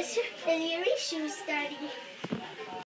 It's, it's your shoes, Daddy.